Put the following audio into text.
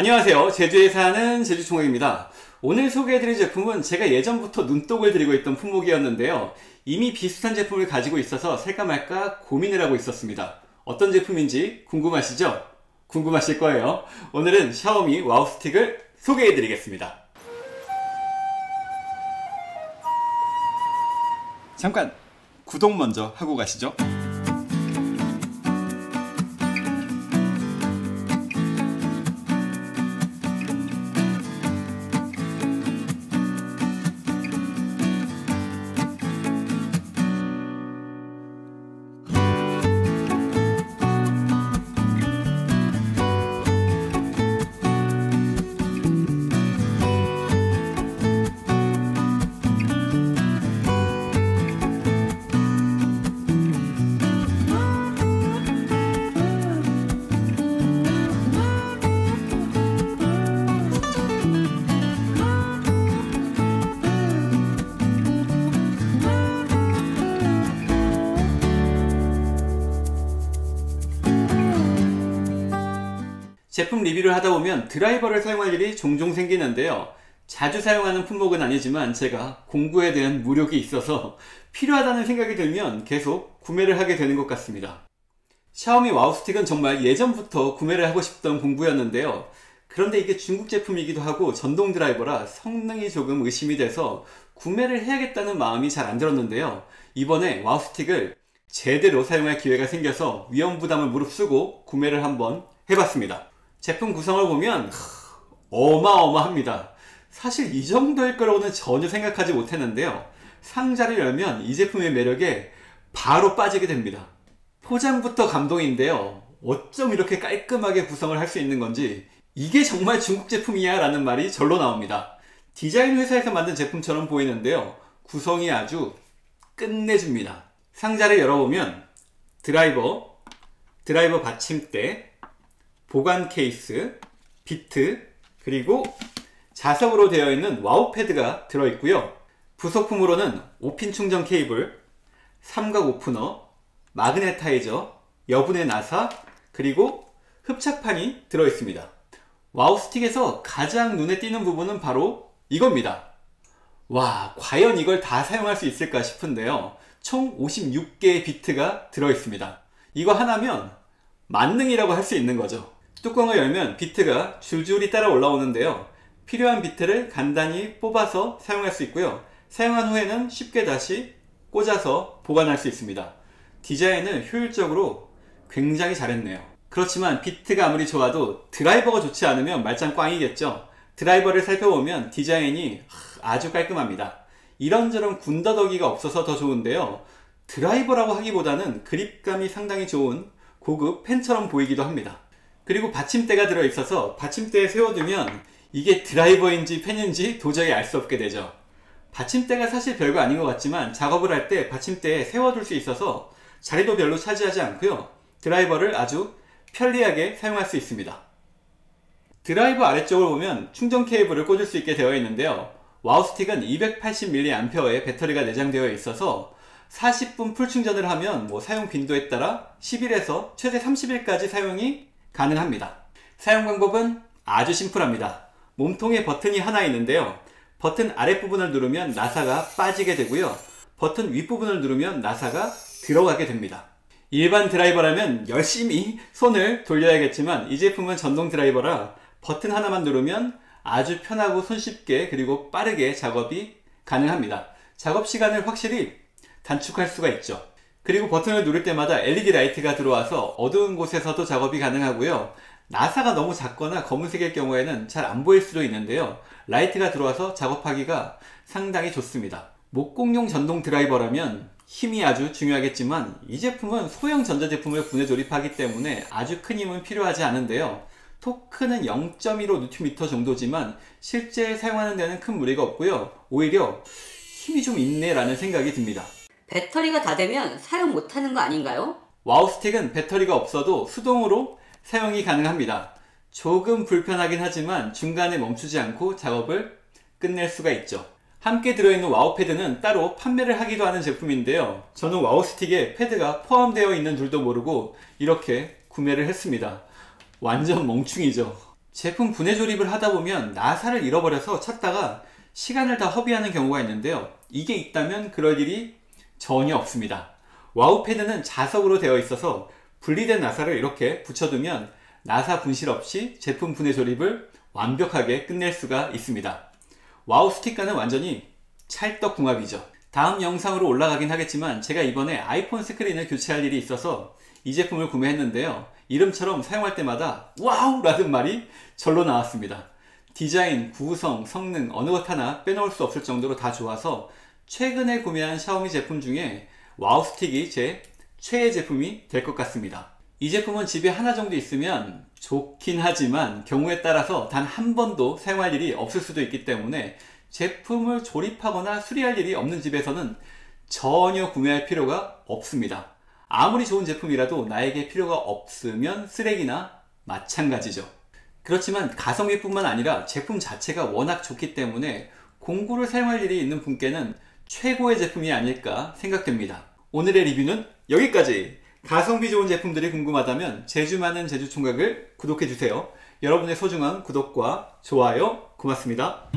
안녕하세요. 제주에 사는 제주총각입니다. 오늘 소개해드릴 제품은 제가 예전부터 눈독을 들이고 있던 품목이었는데요. 이미 비슷한 제품을 가지고 있어서 살까 말까 고민을 하고 있었습니다. 어떤 제품인지 궁금하시죠? 궁금하실 거예요. 오늘은 샤오미 와우 스틱을 소개해드리겠습니다. 잠깐 구독 먼저 하고 가시죠. 제품 리뷰를 하다 보면 드라이버를 사용할 일이 종종 생기는데요. 자주 사용하는 품목은 아니지만 제가 공부에 대한 무력이 있어서 필요하다는 생각이 들면 계속 구매를 하게 되는 것 같습니다. 샤오미 와우스틱은 정말 예전부터 구매를 하고 싶던 공부였는데요. 그런데 이게 중국 제품이기도 하고 전동 드라이버라 성능이 조금 의심이 돼서 구매를 해야겠다는 마음이 잘 안 들었는데요. 이번에 와우스틱을 제대로 사용할 기회가 생겨서 위험 부담을 무릅쓰고 구매를 한번 해봤습니다. 제품 구성을 보면 어마어마합니다. 사실 이 정도일 거라고는 전혀 생각하지 못했는데요. 상자를 열면 이 제품의 매력에 바로 빠지게 됩니다. 포장부터 감동인데요. 어쩜 이렇게 깔끔하게 구성을 할 수 있는 건지 이게 정말 중국 제품이야 라는 말이 절로 나옵니다. 디자인 회사에서 만든 제품처럼 보이는데요. 구성이 아주 끝내줍니다. 상자를 열어보면 드라이버, 드라이버 받침대, 보관 케이스, 비트, 그리고 자석으로 되어 있는 와우 패드가 들어있고요. 부속품으로는 5핀 충전 케이블, 삼각 오프너, magnetizer, 여분의 나사, 그리고 흡착판이 들어있습니다. 와우 스틱에서 가장 눈에 띄는 부분은 바로 이겁니다. 와, 과연 이걸 다 사용할 수 있을까 싶은데요. 총 56개의 비트가 들어있습니다. 이거 하나면 만능이라고 할 수 있는 거죠. 뚜껑을 열면 비트가 줄줄이 따라 올라오는데요. 필요한 비트를 간단히 뽑아서 사용할 수 있고요. 사용한 후에는 쉽게 다시 꽂아서 보관할 수 있습니다. 디자인을 효율적으로 굉장히 잘했네요. 그렇지만 비트가 아무리 좋아도 드라이버가 좋지 않으면 말짱 꽝이겠죠. 드라이버를 살펴보면 디자인이 아주 깔끔합니다. 이런저런 군더더기가 없어서 더 좋은데요. 드라이버라고 하기보다는 그립감이 상당히 좋은 고급 펜처럼 보이기도 합니다. 그리고 받침대가 들어있어서 받침대에 세워두면 이게 드라이버인지 펜인지 도저히 알 수 없게 되죠. 받침대가 사실 별거 아닌 것 같지만 작업을 할 때 받침대에 세워둘 수 있어서 자리도 별로 차지하지 않고요. 드라이버를 아주 편리하게 사용할 수 있습니다. 드라이버 아래쪽을 보면 충전 케이블을 꽂을 수 있게 되어 있는데요. 와우스틱은 280mAh의 배터리가 내장되어 있어서 40분 풀 충전을 하면 뭐 사용 빈도에 따라 10일에서 최대 30일까지 사용이 가능합니다. 사용 방법은 아주 심플합니다. 몸통에 버튼이 하나 있는데요. 버튼 아랫부분을 누르면 나사가 빠지게 되고요. 버튼 윗부분을 누르면 나사가 들어가게 됩니다. 일반 드라이버라면 열심히 손을 돌려야겠지만 이 제품은 전동 드라이버라 버튼 하나만 누르면 아주 편하고 손쉽게 그리고 빠르게 작업이 가능합니다. 작업 시간을 확실히 단축할 수가 있죠. 그리고 버튼을 누를 때마다 LED 라이트가 들어와서 어두운 곳에서도 작업이 가능하고요. 나사가 너무 작거나 검은색일 경우에는 잘 안 보일 수도 있는데요. 라이트가 들어와서 작업하기가 상당히 좋습니다. 목공용 전동 드라이버라면 힘이 아주 중요하겠지만 이 제품은 소형 전자제품을 분해 조립하기 때문에 아주 큰 힘은 필요하지 않은데요. 토크는 0.15Nm 정도지만 실제 사용하는 데는 큰 무리가 없고요. 오히려 힘이 좀 있네 라는 생각이 듭니다. 배터리가 다 되면 사용 못하는 거 아닌가요? 와우스틱은 배터리가 없어도 수동으로 사용이 가능합니다. 조금 불편하긴 하지만 중간에 멈추지 않고 작업을 끝낼 수가 있죠. 함께 들어있는 와우패드는 따로 판매를 하기도 하는 제품인데요. 저는 와우스틱에 패드가 포함되어 있는 줄도 모르고 이렇게 구매를 했습니다. 완전 멍충이죠. 제품 분해 조립을 하다 보면 나사를 잃어버려서 찾다가 시간을 다 허비하는 경우가 있는데요. 이게 있다면 그럴 일이 전혀 없습니다. 와우 패드는 자석으로 되어 있어서 분리된 나사를 이렇게 붙여두면 나사 분실 없이 제품 분해 조립을 완벽하게 끝낼 수가 있습니다. 와우 스틱과는 완전히 찰떡궁합이죠. 다음 영상으로 올라가긴 하겠지만 제가 이번에 아이폰 스크린을 교체할 일이 있어서 이 제품을 구매했는데요. 이름처럼 사용할 때마다 wow! 라는 말이 절로 나왔습니다. 디자인, 구성, 성능 어느 것 하나 빼놓을 수 없을 정도로 다 좋아서 최근에 구매한 샤오미 제품 중에 와우 스틱이 제 최애 제품이 될 것 같습니다. 이 제품은 집에 하나 정도 있으면 좋긴 하지만 경우에 따라서 단 한 번도 사용할 일이 없을 수도 있기 때문에 제품을 조립하거나 수리할 일이 없는 집에서는 전혀 구매할 필요가 없습니다. 아무리 좋은 제품이라도 나에게 필요가 없으면 쓰레기나 마찬가지죠. 그렇지만 가성비뿐만 아니라 제품 자체가 워낙 좋기 때문에 공구를 사용할 일이 있는 분께는 최고의 제품이 아닐까 생각됩니다. 오늘의 리뷰는 여기까지! 가성비 좋은 제품들이 궁금하다면 제주 많은 제주 총각을 구독해주세요. 여러분의 소중한 구독과 좋아요 고맙습니다.